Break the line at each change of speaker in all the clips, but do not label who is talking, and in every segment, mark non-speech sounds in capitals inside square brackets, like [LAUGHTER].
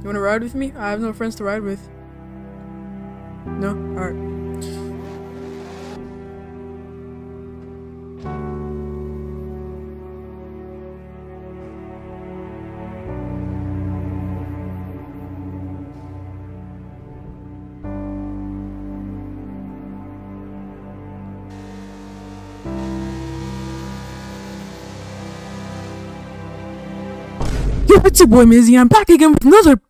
You wanna ride with me? I have no friends to ride with. No? Alright. Yo, it's your boy Mizzy. I'm back again with another.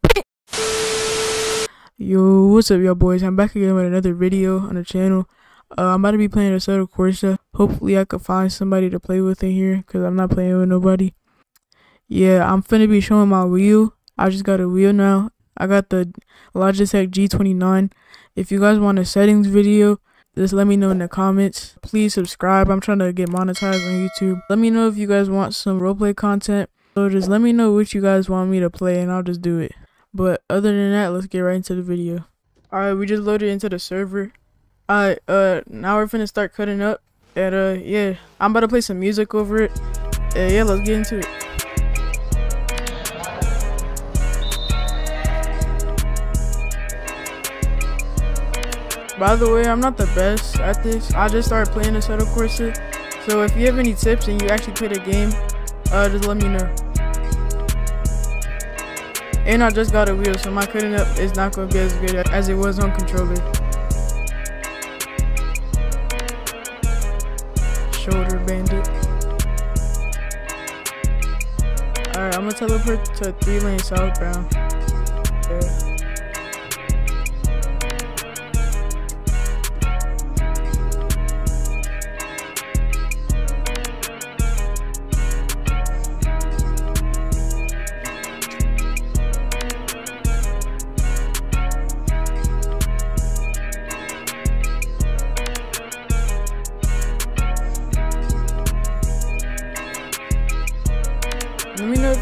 Yo, what's up, y'all boys? I'm back again with another video on the channel. Uh, I'm about to be playing Assetto Corsa. Hopefully, I can find somebody to play with in here because I'm not playing with nobody. Yeah, I'm finna be showing my wheel. I just got a wheel now. I got the Logitech G29. If you guys want a settings video, just let me know in the comments. Please subscribe. I'm trying to get monetized on YouTube. Let me know if you guys want some roleplay content. So just let me know what you guys want me to play and I'll just do it. But other than that, let's get right into the video. Alright, we just loaded into the server. Alright, uh, now we're finna start cutting up. And uh, yeah, I'm about to play some music over it. Uh, yeah, let's get into it. By the way, I'm not the best at this. I just started playing Assetto Corsa. So if you have any tips and you actually play the game, uh, just let me know. And I just got a wheel, so my cutting up is not going to be as good as it was on controller. Shoulder bandit. Alright, I'm going to teleport to 3 lane southbound.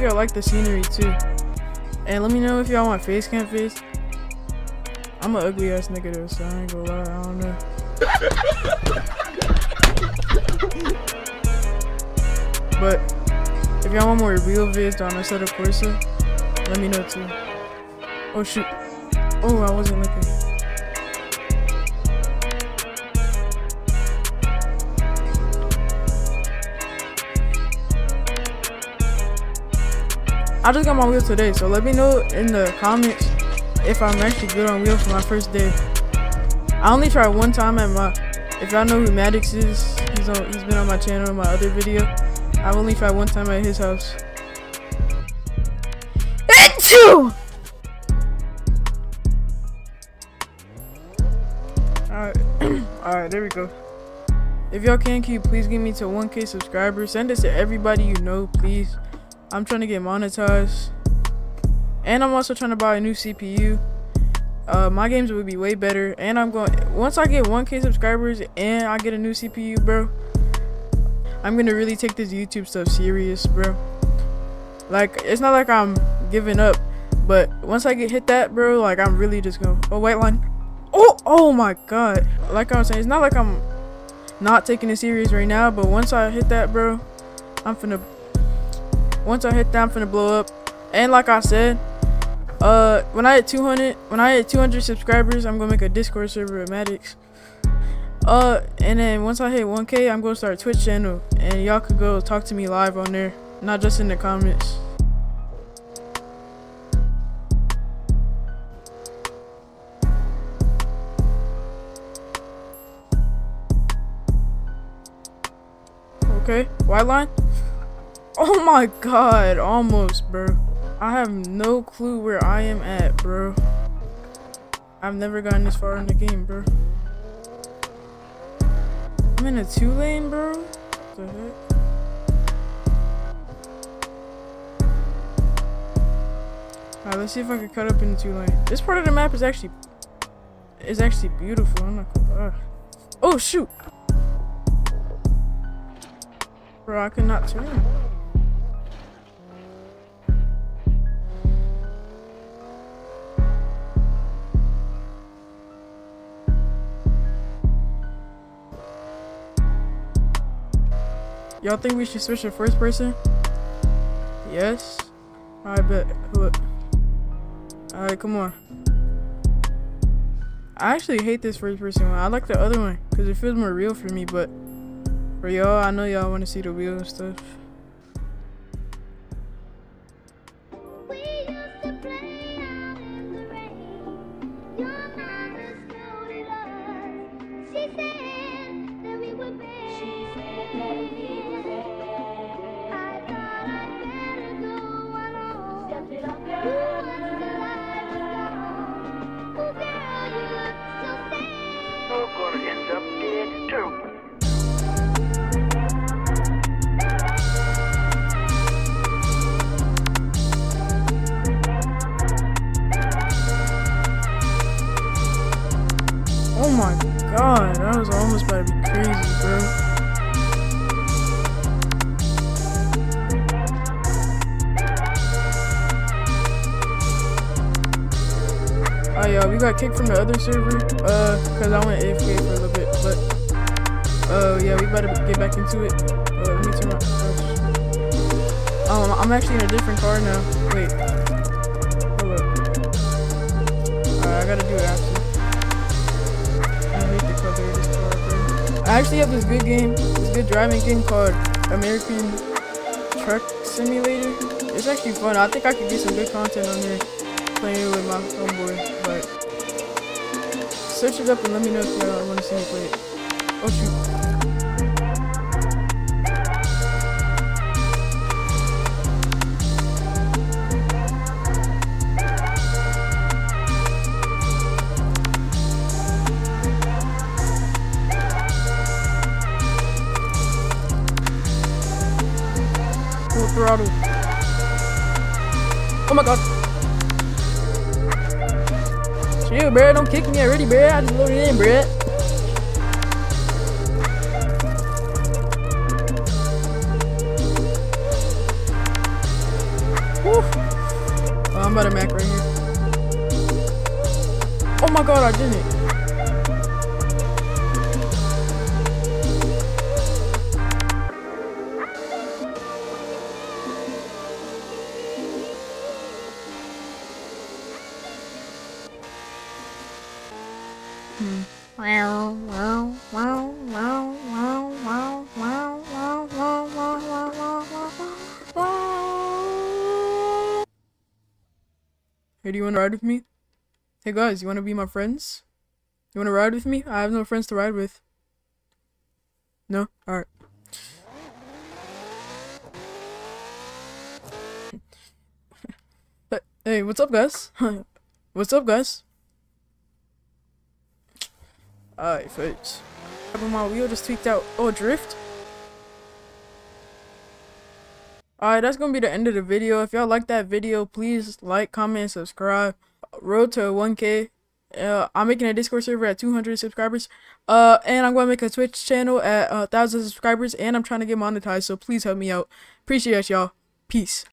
Y'all like the scenery too. And let me know if y'all want face cam face. I'm an ugly ass nigga though, so I ain't gonna lie, I don't know. [LAUGHS] but if y'all want more real vids on Assetto Corsa, let me know too. Oh shoot. Oh, I wasn't looking. I just got my wheel today, so let me know in the comments if I'm actually good on wheel for my first day. I only tried one time at my. If y'all know who Maddox is, he's on. He's been on my channel in my other video. I've only tried one time at his house. Achoo! Alright, [CLEARS THROAT] alright, there we go. If y'all can, can you please give me to 1k subscribers? Send this to everybody you know, please. I'm trying to get monetized. And I'm also trying to buy a new CPU. Uh, my games would be way better. And I'm going, once I get 1k subscribers and I get a new CPU, bro, I'm going to really take this YouTube stuff serious, bro. Like, it's not like I'm giving up. But once I get hit that, bro, like, I'm really just going, oh, white line. Oh, oh my god. Like I was saying, it's not like I'm not taking it serious right now. But once I hit that, bro, I'm finna once I hit that, I'm finna blow up. And like I said, uh, when I hit 200, when I hit 200 subscribers, I'm gonna make a Discord server with Maddox. Uh, and then once I hit 1K, I'm gonna start a Twitch channel, and y'all could go talk to me live on there, not just in the comments. Okay, white line. Oh my god, almost, bro. I have no clue where I am at, bro. I've never gotten this far in the game, bro. I'm in a two lane, bro. What the heck? Alright, let's see if I can cut up in the two lane. This part of the map is actually is actually beautiful. I'm not gonna lie. Oh shoot! Bro, I could not turn. Y'all think we should switch to first person? Yes. I bet. Alright, come on. I actually hate this first person one. I like the other one because it feels more real for me, but for y'all, I know y'all want to see the and stuff. My god, I was almost about to be crazy, bro. Oh yeah, we got kicked from the other server, uh, cause I went AFK for a little bit, but, uh, yeah, we better get back into it. Uh, let me turn my, um, I'm actually in a different car now. Wait, hold up. I gotta do it after. I actually have this good game, this good driving game called American Truck Simulator. It's actually fun. I think I could get some good content on there playing with my homeboy, but search it up and let me know if y'all want to see me play it. Oh shoot. Throttle. Oh my god. Chill, bro. Don't kick me already, bro. I just loaded in, bro. Oh, I'm about to mac right here. Oh my god, I didn't. Hey, do you want to ride with me? Hey guys, you want to be my friends? You want to ride with me? I have no friends to ride with. No? Alright. [LAUGHS] hey, what's up, guys? [LAUGHS] what's up, guys? Alright, folks. But my wheel just tweaked out. Oh, drift? Alright, that's gonna be the end of the video. If y'all like that video, please like, comment, subscribe. Road to 1k. Uh, I'm making a Discord server at 200 subscribers. Uh, and I'm gonna make a Twitch channel at uh, 1,000 subscribers. And I'm trying to get monetized, so please help me out. Appreciate y'all. Peace.